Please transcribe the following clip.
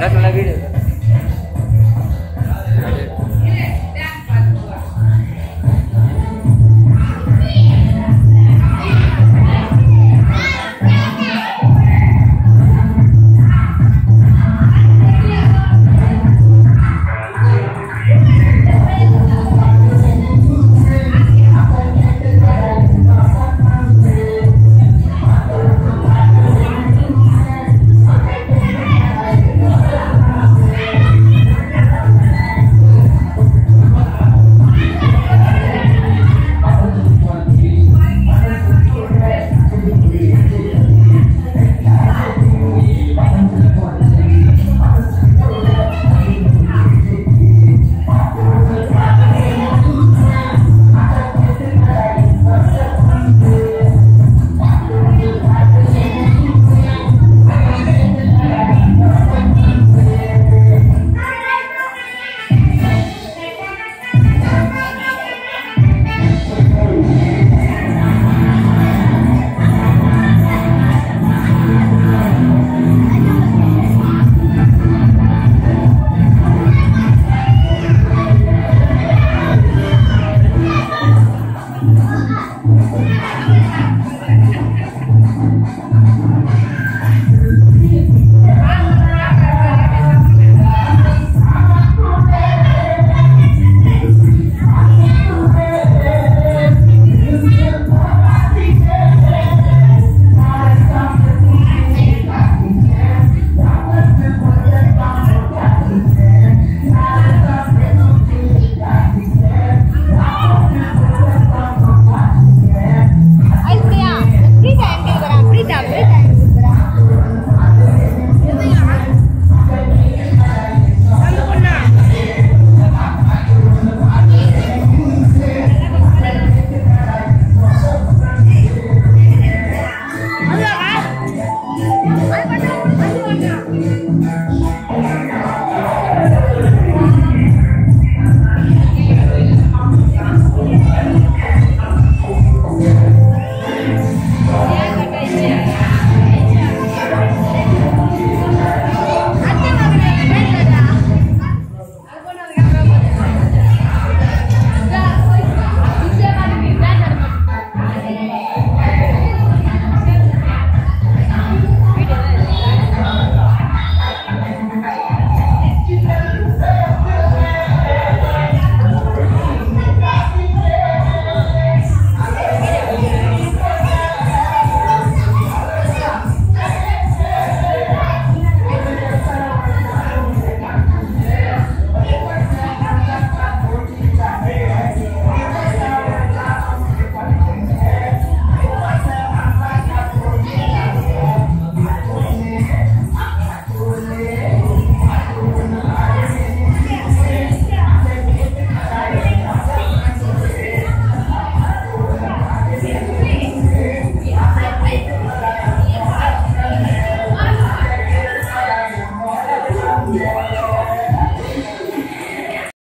दस minute video